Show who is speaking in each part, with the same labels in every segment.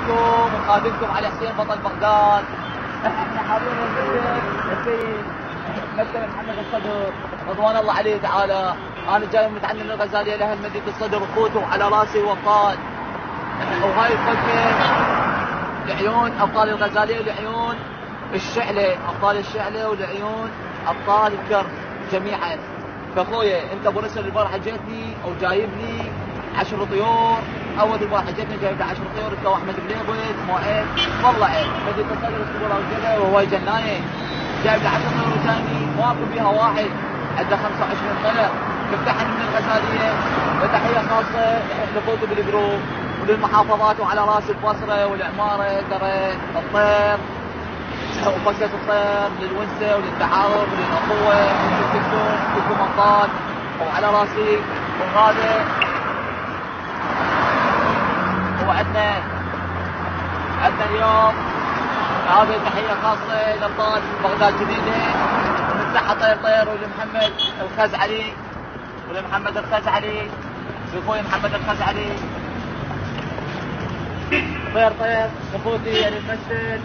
Speaker 1: اخوكم وخادمكم علي حسين بطل بغداد. إحنا حاضرين السيد مكتب محمد الصدر. رضوان الله عليه تعالى. أنا جاي متعلم الغزالية لأهل مدينة الصدر. اخوته على رأسي وقال. وهاي القصة لعيون أبطال الغزالية ولعيون الشعلة. أبطال الشعلة ولعيون أبطال الكرم جميعا. فأخويا أنت أبو رسل البارحه جيتني أو جايب لي عشر طيور. أول البارحه جيتني جايب لي عشر طيور انت واحمد بليبوت مو عيب. والله عيب. بدي تصدر الصبر وكذا وهو جناية. جايب لي عشر طيور ثاني ماكو بيها واحد. عنده 25 طلع مفتحن من الغزالية؟ وتحيه خاصة لفوتو بالجروب. وللمحافظات وعلى رأس البصرة والعمارة ترى الطير. وبكة الطير للونسة وللتعارف وللأخوة وللتكتون كلكم أبطال وعلى رأسي وهذا عندنا اليوم. هذه تحية خاصة لأبطال بغداد جديدة. تحت طير طير ولمحمد الخزعلي ولمحمد الخزعلي لاخوي محمد الخزعلي طير طير اخوتي الممثل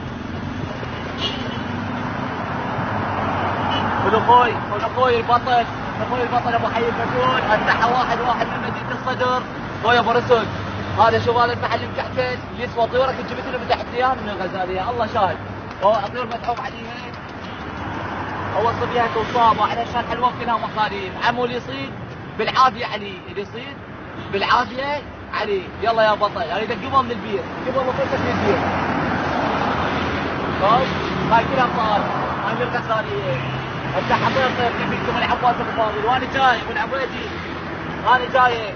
Speaker 1: والاخوي والاخوي البطل أخوي البطل أبو حي البتول التحى واحد واحد من مدينة الصدر. خويا أبو رسل هذا هذا المحل مكحكش يسوى طيورك جبت له من تحت اياه من الغزاليه الله شاهد. طيور متعوب عليها هو صبيها توصاب علشان حلوة كلها مخاليف عمو اللي يصيد بالعافية علي. اللي يصيد بالعافية علي. يلا يا بطل. اريد اقبها من البير. قبل وصلتك من البير. طيب. هاي كلها صار. هاي من الغزالية. انت حضير طير كيفكم العباس الفاضل وأنا جاي من عبيدي أنا جاي.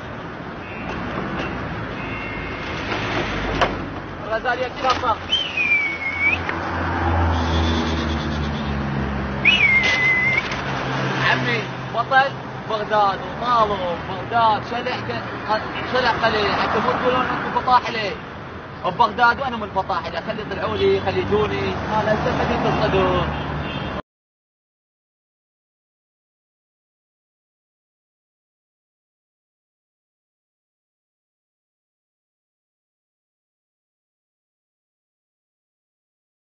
Speaker 1: كلها صار عمي بطل بغداد وطالب بغداد شلع شلع قليل حتى مو تقولون أنتم فطاحلة. ببغداد وأنا من فطاحلة. خلي يطلعوا لي خلي يجوني. أنا مدينه الصدور.